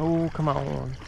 Oh, come on.